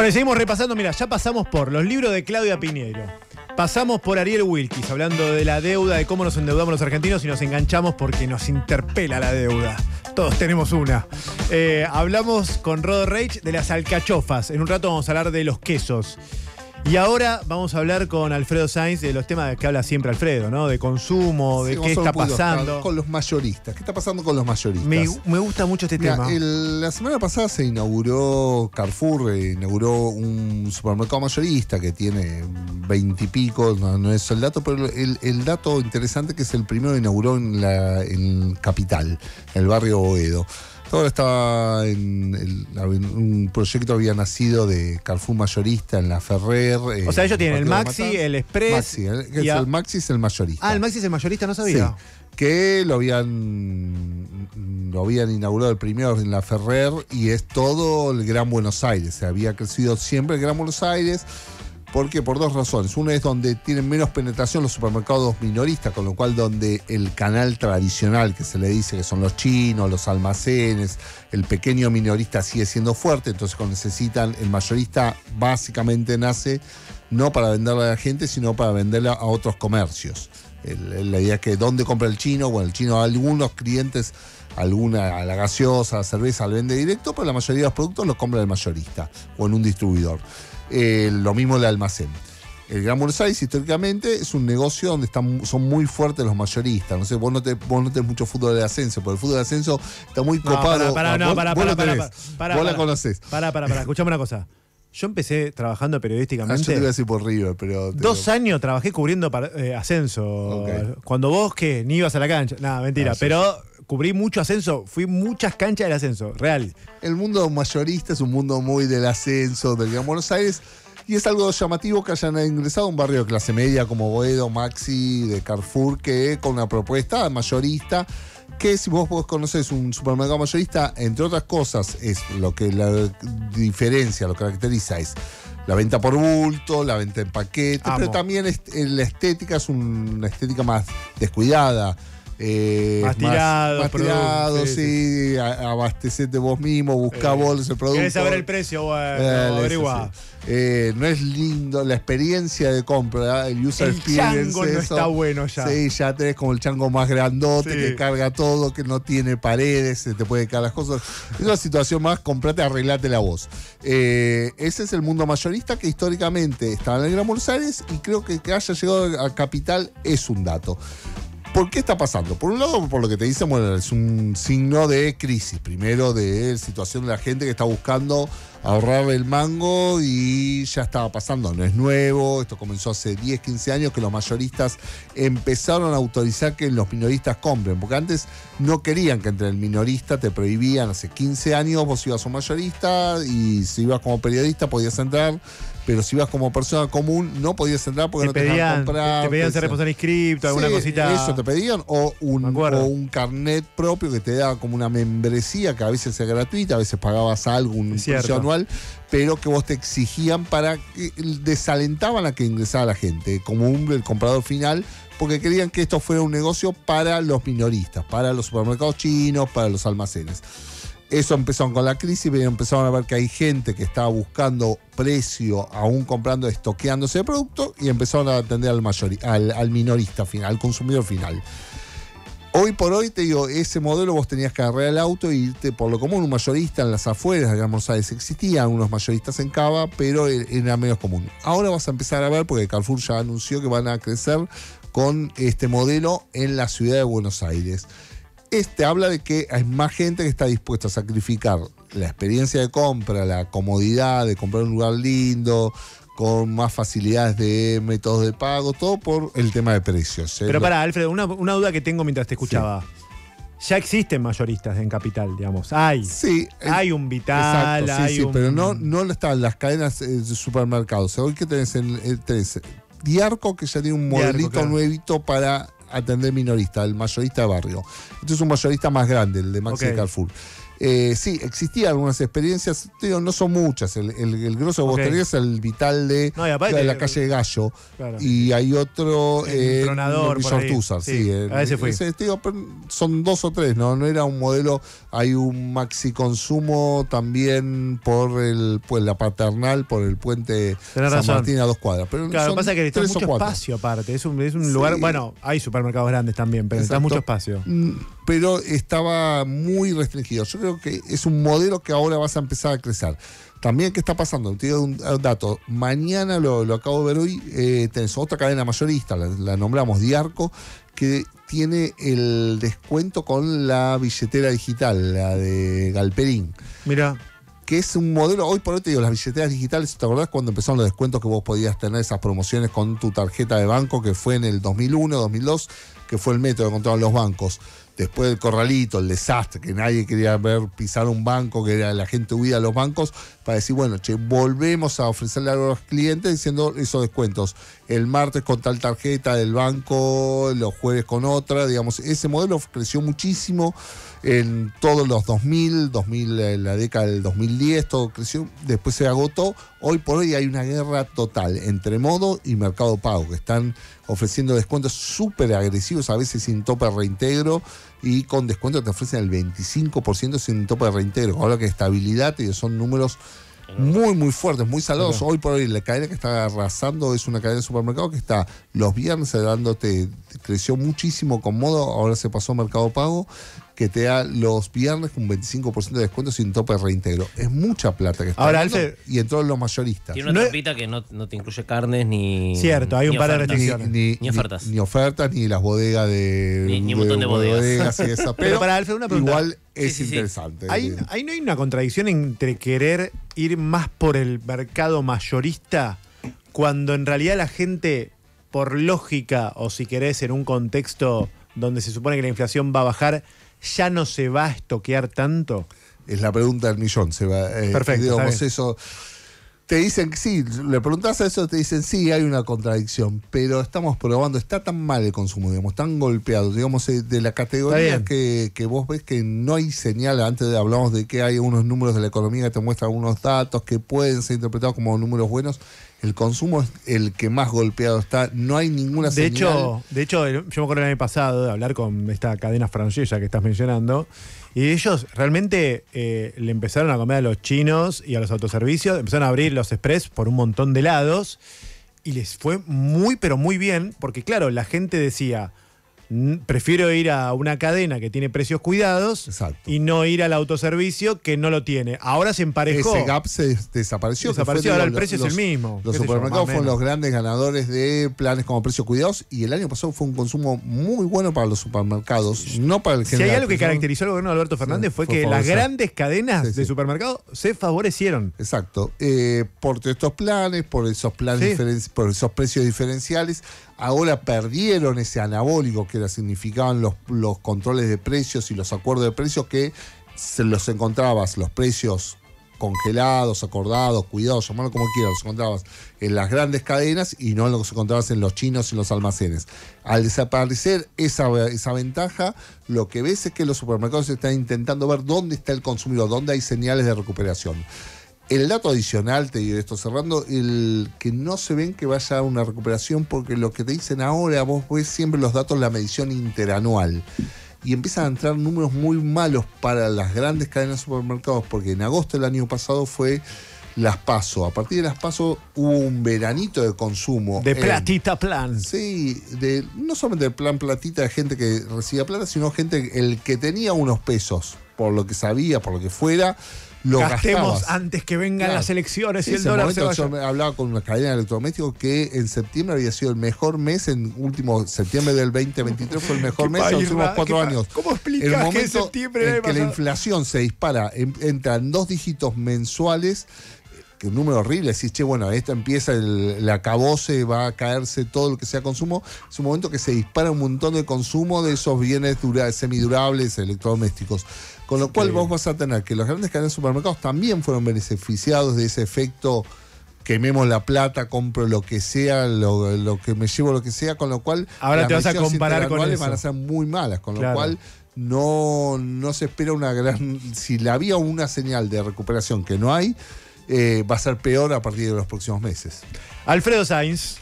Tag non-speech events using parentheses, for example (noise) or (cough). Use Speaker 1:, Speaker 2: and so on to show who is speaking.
Speaker 1: Bueno, seguimos repasando. Mira, ya pasamos por los libros de Claudia Piñero. Pasamos por Ariel Wilkis, hablando de la deuda, de cómo nos endeudamos los argentinos y nos enganchamos porque nos interpela la deuda. Todos tenemos una. Eh, hablamos con Rodo Reich de las alcachofas. En un rato vamos a hablar de los quesos. Y ahora vamos a hablar con Alfredo Sainz de los temas que habla siempre Alfredo, ¿no? De consumo, de
Speaker 2: Sí,
Speaker 1: qué está pasando.
Speaker 2: Con los mayoristas. ¿Qué está pasando con los mayoristas?
Speaker 1: Me, me gusta mucho este
Speaker 2: Mira,
Speaker 1: tema.
Speaker 2: el- la semana pasada se inauguró Carrefour, eh, inauguró un supermercado mayorista que tiene veintipico, no, no es el dato, pero el, el dato interesante que es el primero que inauguró en, la, en Capital, en el barrio Boedo. Ahora estaba en, el- un proyecto había nacido de Carrefour mayorista en la Ferrer. eh,
Speaker 1: o sea, ellos tienen el Maxi, el Express.
Speaker 2: Maxi, el, es
Speaker 1: a-
Speaker 2: el Maxi es el mayorista.
Speaker 1: Ah, el Maxi es el mayorista, no sabía.
Speaker 2: Sí, que lo habían lo habían inaugurado el primero en la Ferrer y es todo el Gran Buenos Aires. Se había crecido siempre el Gran Buenos Aires. Porque por dos razones. Una es donde tienen menos penetración los supermercados minoristas, con lo cual donde el canal tradicional que se le dice que son los chinos, los almacenes, el pequeño minorista sigue siendo fuerte, entonces cuando necesitan, el mayorista básicamente nace no para venderle a la gente, sino para venderle a otros comercios. La idea es que dónde compra el chino, bueno, el chino algunos clientes, alguna a la gaseosa, a la cerveza, al vende directo, pero la mayoría de los productos los compra el mayorista o en un distribuidor. Eh, lo mismo el almacén. El Gran Buenos Aires históricamente es un negocio donde están, son muy fuertes los mayoristas. No sé, vos no, te, vos no tenés mucho fútbol de ascenso, porque el fútbol de ascenso está muy
Speaker 1: No,
Speaker 2: copado.
Speaker 1: pará,
Speaker 2: Ah,
Speaker 1: no,
Speaker 2: vos-
Speaker 1: pará,
Speaker 2: vos
Speaker 1: pará,
Speaker 2: vos la conocés.
Speaker 1: Pará, pará, pará. Escuchame una cosa. Yo empecé trabajando
Speaker 2: Ah, yo te
Speaker 1: periodísticamente.
Speaker 2: iba a decir por River, pero.
Speaker 1: Dos años trabajé cubriendo eh, ascenso. Cuando vos, ¿qué? Ni ibas a la cancha. Nada, mentira.
Speaker 2: Ah,
Speaker 1: pero cubrí mucho ascenso. Fui muchas canchas del ascenso. Real.
Speaker 2: El mundo mayorista es un mundo muy del ascenso, del Gran Buenos Aires. Y es algo llamativo que hayan ingresado a un barrio de clase media como Boedo, Maxi, de Carrefour, que con una propuesta mayorista, que si vos, vos conocés un supermercado mayorista, entre otras cosas, es lo que la diferencia, lo caracteriza es la venta por bulto, la venta en paquete,
Speaker 1: Amo.
Speaker 2: pero también la estética es un- una estética más descuidada. Eh,
Speaker 1: Más tirado,
Speaker 2: más tirado,
Speaker 1: sí,
Speaker 2: abastecete vos mismo, buscá
Speaker 1: Eh,
Speaker 2: vos ese producto.
Speaker 1: ¿Querés saber el precio? Bueno,
Speaker 2: Eh,
Speaker 1: averigua.
Speaker 2: eso sí. Eh, no es lindo la experiencia de compra, el user
Speaker 1: El
Speaker 2: experience.
Speaker 1: chango no
Speaker 2: eso.
Speaker 1: está bueno ya.
Speaker 2: Sí, ya tenés como el chango más grandote que carga todo, que no tiene paredes, se te puede caer las cosas. Es una situación más, comprate, arreglate la voz. Eh, ese es el mundo mayorista que históricamente estaba en el Gran Buenos Aires y creo que que haya llegado a Capital es un dato. ¿Por qué está pasando? Por un lado, por lo que te dicen, bueno, es un signo de crisis. Primero, de situación de la gente que está buscando ahorrar el mango y ya estaba pasando. No es nuevo, esto comenzó hace 10, 15 años que los mayoristas empezaron a autorizar que los minoristas compren. Porque antes no querían que entre el minorista te prohibían. Hace 15 años vos ibas a un mayorista y si ibas como periodista podías entrar. Pero si ibas como persona común no podías entrar porque
Speaker 1: Te
Speaker 2: no te
Speaker 1: pedían,
Speaker 2: comprar.
Speaker 1: te pedían ser responsable inscripto, alguna
Speaker 2: Sí,
Speaker 1: cosita.
Speaker 2: Eso te pedían, o un, o un carnet propio que te da como una membresía que a veces es gratuita, a veces pagabas algo, un precio anual, pero que vos te exigían para que desalentaban a que ingresara la gente, como un el comprador final, porque querían que esto fuera un negocio para los minoristas, para los supermercados chinos, para los almacenes. Eso empezó con la crisis, pero empezaron a ver que hay gente que estaba buscando precio, aún comprando, estoqueándose de producto, y empezaron a atender al, mayori- al, minorista final, al consumidor final. Hoy por hoy, te digo, ese modelo vos tenías que agarrar el auto e irte por lo común, un mayorista en las afueras de Buenos Aires existían unos mayoristas en Cava, pero e- era menos común. Ahora vas a empezar a ver, porque Carrefour ya anunció que van a crecer con este modelo en la ciudad de Buenos Aires. Este habla de que hay más gente que está dispuesta a sacrificar la experiencia de compra, la comodidad de comprar un lugar lindo, con más facilidades de métodos de pago, todo por el tema de precios. ¿eh?
Speaker 1: Pero pará, Alfredo, una, una duda que tengo mientras te escuchaba. Ya existen mayoristas en Capital, digamos. Hay.
Speaker 2: Sí, el-
Speaker 1: Hay un Vital,
Speaker 2: Exacto, sí,
Speaker 1: hay
Speaker 2: sí,
Speaker 1: un.
Speaker 2: pero no, no lo están las cadenas eh, de supermercados. Hoy que tenés, en, eh, tenés Diarco, que ya tiene un
Speaker 1: Diarco,
Speaker 2: modelito
Speaker 1: claro.
Speaker 2: nuevito para atender minorista, el mayorista de barrio. Este es un mayorista más grande, el de Maxi
Speaker 1: Ok.
Speaker 2: de Carrefour. Eh, sí, existían algunas experiencias, digo, no son muchas. El, el, el grosso de
Speaker 1: Ok.
Speaker 2: Bostería es el vital de,
Speaker 1: No, y aparte-
Speaker 2: de la calle Gallo.
Speaker 1: Claro.
Speaker 2: Y hay otro
Speaker 1: El
Speaker 2: eh,
Speaker 1: Tronador, Sí,
Speaker 2: sí.
Speaker 1: a ese fui.
Speaker 2: digo, pero son dos o tres, ¿no? No era un modelo. Hay un maxi consumo también por el pues, la paternal, por el puente
Speaker 1: Tenés
Speaker 2: San
Speaker 1: razón.
Speaker 2: Martín a dos cuadras. Pero
Speaker 1: Claro, lo que pasa es que necesitas mucho espacio aparte. Es un, es un
Speaker 2: Sí.
Speaker 1: lugar. Bueno, hay supermercados grandes también, pero necesitas mucho espacio.
Speaker 2: Mm, Pero estaba muy restringido. Yo creo que es un modelo que ahora vas a empezar a crecer. También, ¿qué está pasando? Te digo un, un dato. Mañana, lo, lo acabo de ver hoy, eh, tenés otra cadena mayorista, la, la nombramos Diarco, que tiene el descuento con la billetera digital, la de Galperín
Speaker 1: Mira,
Speaker 2: que es un modelo, hoy por hoy te digo, las billeteras digitales, ¿te acordás cuando empezaron los descuentos que vos podías tener esas promociones con tu tarjeta de banco, que fue en el 2001, 2002, que fue el método que encontraron los bancos? Después del corralito, el desastre, que nadie quería ver pisar un banco, que la gente huía a los bancos, para decir, bueno, che, volvemos a ofrecerle a los clientes diciendo esos descuentos. El martes con tal tarjeta del banco, los jueves con otra, digamos, ese modelo creció muchísimo en todos los 2000, 2000 en la década del 2010, todo creció, después se agotó. Hoy por hoy hay una guerra total entre modo y mercado pago, que están ofreciendo descuentos súper agresivos, a veces sin tope de reintegro, y con descuento te ofrecen el 25% sin tope de reintegro. Ahora que estabilidad, y son números muy, muy fuertes, muy salados.
Speaker 1: Claro.
Speaker 2: Hoy por hoy la cadena que está arrasando es una cadena de supermercado que está los viernes dándote, creció muchísimo con modo, ahora se pasó a Mercado Pago, que te da los viernes con un 25% de descuento sin tope de reintegro. Es mucha plata que está
Speaker 1: Ahora, Alfred-
Speaker 2: y en todos los mayoristas.
Speaker 3: Tiene una
Speaker 1: No es-
Speaker 3: que no, no te incluye carnes ni.
Speaker 1: Cierto, hay un
Speaker 3: ni
Speaker 1: par de
Speaker 3: ofertas.
Speaker 2: Ni,
Speaker 1: restricciones.
Speaker 2: ni-
Speaker 3: Ni ofertas.
Speaker 2: Ni, ofertas, ni las bodegas de.
Speaker 3: Ni- ni un montón de bodegas.
Speaker 2: y (laughs) esa,
Speaker 1: Pero
Speaker 2: pero
Speaker 1: para Alfred, una pregunta.
Speaker 2: igual es
Speaker 3: sí, sí.
Speaker 2: interesante.
Speaker 1: ¿Ahí, ahí no hay una contradicción entre querer ir más por el mercado mayorista cuando en realidad la gente, por lógica, o si querés, en un contexto donde se supone que la inflación va a bajar, ya no se va a estoquear tanto?
Speaker 2: Es la pregunta del millón. Se va, eh,
Speaker 1: Perfecto,
Speaker 2: digamos, eso. Te dicen sí, le preguntás a eso, te dicen sí, hay una contradicción, pero estamos probando, está tan mal el consumo, digamos, tan golpeado, digamos, eh, de la categoría que, que vos ves que no hay señal, antes de, hablamos de que hay unos números de la economía que te muestran algunos datos que pueden ser interpretados como números buenos, el consumo es el que más golpeado está, no hay ninguna
Speaker 1: De
Speaker 2: señal.
Speaker 1: hecho, de hecho, yo me acuerdo el año pasado de hablar con esta cadena francesa que estás mencionando, y ellos realmente eh, le empezaron a comer a los chinos y a los autoservicios, empezaron a abrir los express por un montón de lados, y les fue muy, pero muy bien, porque claro, la gente decía, "Mm, prefiero ir a una cadena que tiene precios cuidados
Speaker 2: Exacto.
Speaker 1: y no ir al autoservicio que no lo tiene. Ahora se emparejó.
Speaker 2: Ese gap se des- desapareció.
Speaker 1: Desapareció, ahora el precio es el mismo.
Speaker 2: Los supermercados fueron los grandes ganadores de planes como precios cuidados y el año pasado fue un consumo muy bueno para los supermercados, no para el
Speaker 1: Si hay
Speaker 2: general.
Speaker 1: algo que caracterizó al gobierno de Alberto Fernández fue
Speaker 2: fue
Speaker 1: que las grandes cadenas
Speaker 2: Sí,
Speaker 1: de supermercados se favorecieron.
Speaker 2: Exacto. Eh, por estos planes, por esos planes por esos precios diferenciales, ahora perdieron ese anabólico que significaban los, los controles de precios y los acuerdos de precios que se los encontrabas, los precios congelados, acordados, cuidados, llamarlo como quieras, los encontrabas en las grandes cadenas y no los encontrabas en los chinos y los almacenes. Al desaparecer esa, esa ventaja, lo que ves es que los supermercados están intentando ver dónde está el consumidor, dónde hay señales de recuperación. El dato adicional, te digo esto cerrando, el que no se ven que vaya a una recuperación porque lo que te dicen ahora, vos ves siempre los datos, la medición interanual. Y empiezan a entrar números muy malos para las grandes cadenas de supermercados porque en agosto del año pasado fue las PASO. A partir de las PASO hubo un veranito de consumo.
Speaker 1: De
Speaker 2: en-
Speaker 1: platita plan.
Speaker 2: Sí, de, no solamente del plan platita de gente que recibía plata, sino gente, el que tenía unos pesos, por lo que sabía, por lo que fuera, lo
Speaker 1: Gastemos
Speaker 2: gastabas.
Speaker 1: antes que vengan
Speaker 2: Claro.
Speaker 1: las elecciones y el dólar se
Speaker 2: momento
Speaker 1: vaya.
Speaker 2: yo hablaba con una cadena de electrodomésticos que en septiembre había sido el mejor mes, en último septiembre del 2023 fue el mejor (laughs) mes en los últimos cuatro años.
Speaker 1: ¿Cómo explicás
Speaker 2: el
Speaker 1: que en
Speaker 2: momento
Speaker 1: septiembre
Speaker 2: en que la inflación se dispara, en- entra en dos dígitos mensuales, que un número horrible, decís, che, bueno, esto empieza el, el acabose, va a caerse todo lo que sea consumo, es un momento que se dispara un montón de consumo de esos bienes dura- semidurables, electrodomésticos. Con lo cual vos vas a tener que los grandes cadenas de supermercados también fueron beneficiados de ese efecto quememos la plata, compro lo que sea, lo, lo que me llevo lo que sea, con lo cual
Speaker 1: Ahora
Speaker 2: las
Speaker 1: te vas a comparar con eso.
Speaker 2: van a ser muy malas, con
Speaker 1: Claro.
Speaker 2: lo cual no, no se espera una gran. Si la había una señal de recuperación que no hay, eh, va a ser peor a partir de los próximos meses.
Speaker 1: Alfredo Sainz.